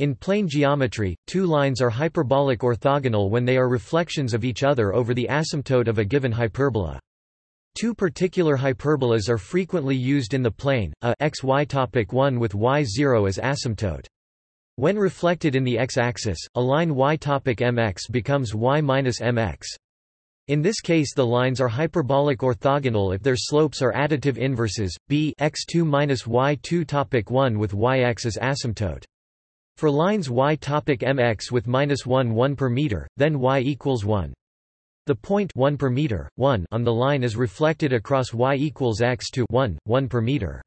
In plane geometry, two lines are hyperbolic orthogonal when they are reflections of each other over the asymptote of a given hyperbola. Two particular hyperbolas are frequently used in the plane, a xy topic 1 with y0 as asymptote. When reflected in the x-axis, a line y topic mx becomes y minus mx. In this case the lines are hyperbolic orthogonal if their slopes are additive inverses, b x2 minus y2 topic 1 with yx as asymptote. For lines y topic mx with minus 1 1 per meter, then y equals 1. The point 1 per meter, 1 on the line is reflected across y equals x to 1, 1 per meter.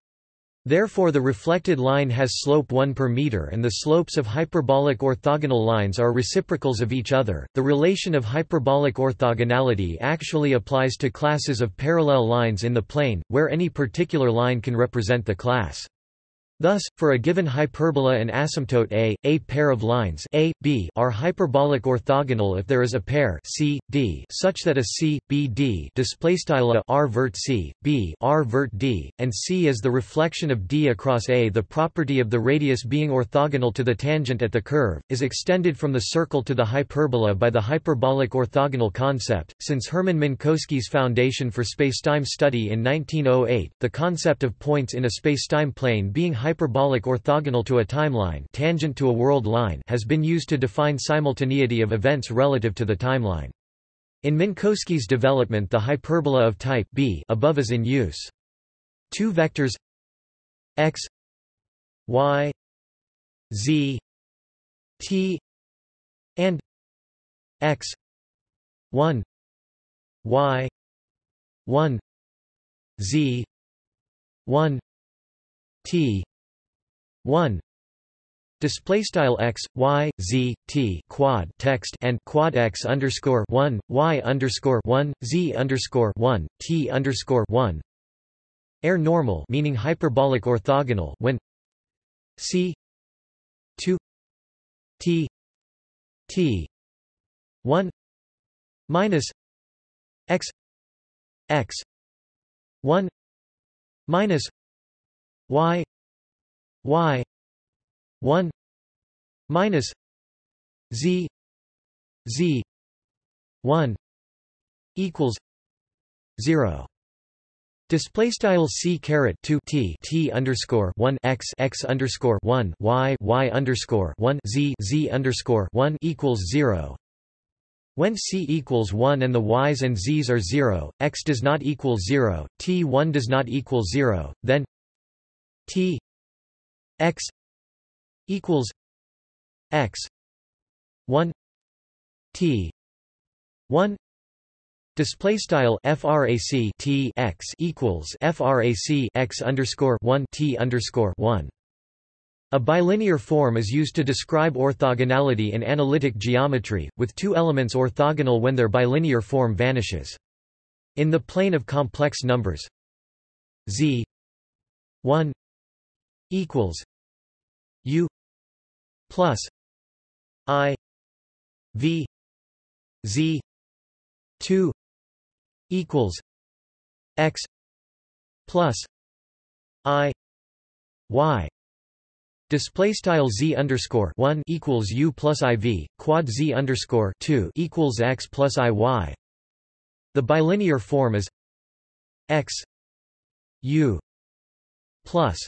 Therefore the reflected line has slope 1 per meter and the slopes of hyperbolic orthogonal lines are reciprocals of each other. The relation of hyperbolic orthogonality actually applies to classes of parallel lines in the plane, where any particular line can represent the class. Thus, for a given hyperbola and asymptote A, a pair of lines A, B are hyperbolic orthogonal if there is a pair C, D such that a C, B, D vert C, B R vert D, and C is the reflection of D across A. The property of the radius being orthogonal to the tangent at the curve, is extended from the circle to the hyperbola by the hyperbolic orthogonal concept. Since Hermann Minkowski's foundation for spacetime study in 1908, the concept of points in a spacetime plane being hyperbolic orthogonal to a timeline tangent to a world line has been used to define simultaneity of events relative to the timeline. In Minkowski's development the hyperbola of type B above is in use. Two vectors x y z t and x 1 y 1 z 1 t 1 display style x y z t quad text and quad x underscore 1 y underscore 1 z underscore 1 t underscore 1 air normal meaning hyperbolic orthogonal when c 2 t t 1 minus x x 1 minus y y 1 minus z z 1 equals 0 Display style c caret 2 t t underscore 1 x x underscore 1 y y underscore 1 z z underscore 1 equals 0. When c equals 1 and the y's and z's are 0, x does not equal 0, t1 does not equal 0, then t x equals x 1 t 1 Display style frac t x equals frac x underscore 1 t underscore 1. A bilinear form is used to describe orthogonality in analytic geometry, with two elements orthogonal when their bilinear form vanishes. In the plane of complex numbers, z 1 equals U plus I V Z two equals X plus I Y Display style z underscore one equals u plus iv quad z underscore two equals x plus i y. The bilinear form is x u plus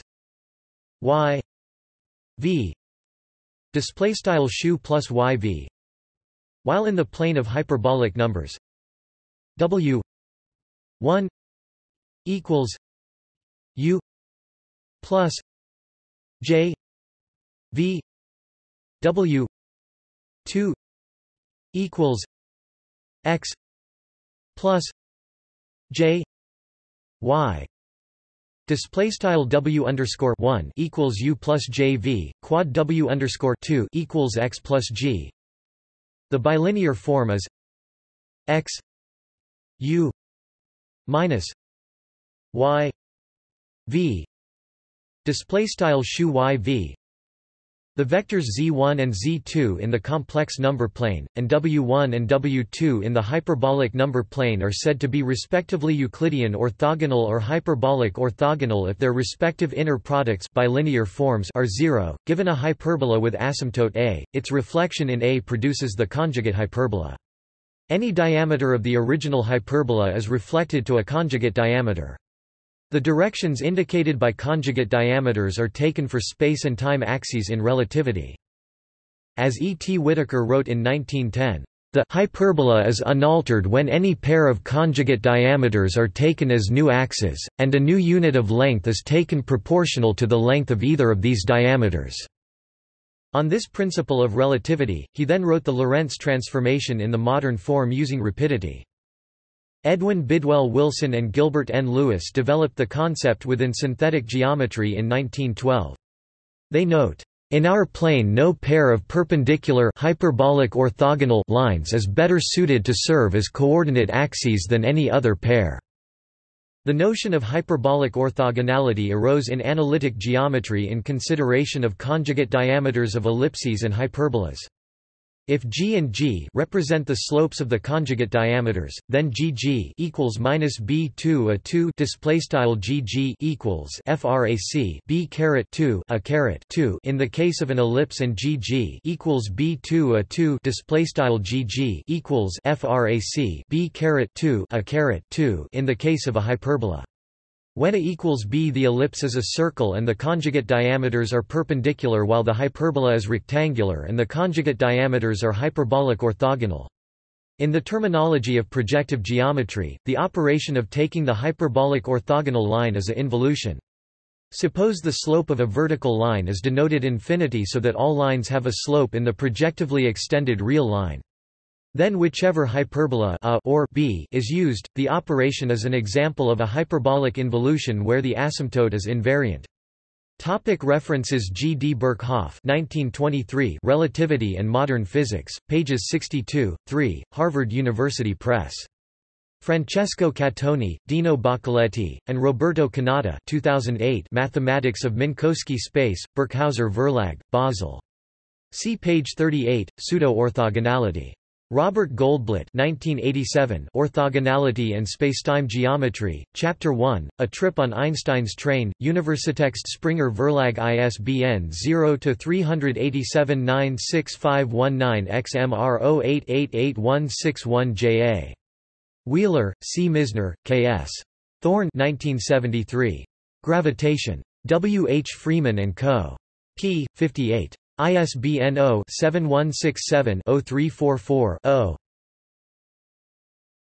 y v. Display style shu plus yv while in the plane of hyperbolic numbers. W. 1 equals u plus j v w 2 equals x plus j y Display style W underscore one equals U plus JV, quad W underscore two equals X plus G. The bilinear form is X U minus Y V display style shu Y V The vectors z1 and z2 in the complex number plane, and w1 and w2 in the hyperbolic number plane are said to be respectively Euclidean orthogonal or hyperbolic orthogonal if their respective inner products bilinear forms are zero. Given a hyperbola with asymptote a, its reflection in a produces the conjugate hyperbola. Any diameter of the original hyperbola is reflected to a conjugate diameter. The directions indicated by conjugate diameters are taken for space and time axes in relativity. As E. T. Whittaker wrote in 1910, the hyperbola is unaltered when any pair of conjugate diameters are taken as new axes, and a new unit of length is taken proportional to the length of either of these diameters. On this principle of relativity, he then wrote the Lorentz transformation in the modern form using rapidity. Edwin Bidwell Wilson and Gilbert N. Lewis developed the concept within synthetic geometry in 1912. They note, in our plane no pair of perpendicular hyperbolic orthogonal lines is better suited to serve as coordinate axes than any other pair. The notion of hyperbolic orthogonality arose in analytic geometry in consideration of conjugate diameters of ellipses and hyperbolas. If g and g represent the slopes of the conjugate diameters, then gg equals minus b2 a 2 display style gg equals frac b caret 2 a caret 2 in the case of an ellipse and gg equals b2 a 2 display style gg equals frac b caret 2 a caret 2 in the case of a hyperbola. When A equals b the ellipse is a circle and the conjugate diameters are perpendicular while the hyperbola is rectangular and the conjugate diameters are hyperbolic orthogonal. In the terminology of projective geometry, the operation of taking the hyperbolic orthogonal line is a involution. Suppose the slope of a vertical line is denoted infinity so that all lines have a slope in the projectively extended real line. Then whichever hyperbola a or b is used, the operation is an example of a hyperbolic involution where the asymptote is invariant. Topic references G. D. Birkhoff 1923 Relativity and Modern Physics, pages 62, 3, Harvard University Press. Francesco Catoni, Dino Boccaletti, and Roberto Cannata 2008 Mathematics of Minkowski space, Birkhäuser Verlag, Basel. See page 38, Pseudo-orthogonality. Robert Goldblatt 1987 Orthogonality and Spacetime Geometry, Chapter 1, A Trip on Einstein's Train, Universitext Springer Verlag ISBN 0-387-96519 XMR08888161JA. Wheeler, C. Misner, K. S. Thorne 1973. Gravitation. W. H. Freeman & Co. p. 58. ISBN 0-7167-0344-0.